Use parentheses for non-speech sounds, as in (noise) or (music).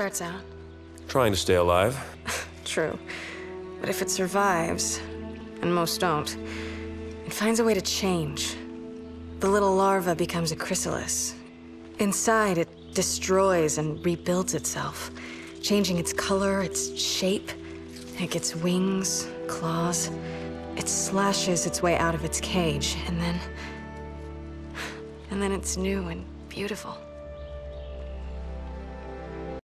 starts out. Trying to stay alive. (laughs) True. But if it survives, and most don't, it finds a way to change. The little larva becomes a chrysalis. Inside, it destroys and rebuilds itself, changing its color, its shape. It gets wings, claws. It slashes its way out of its cage, and then. And then it's new and beautiful.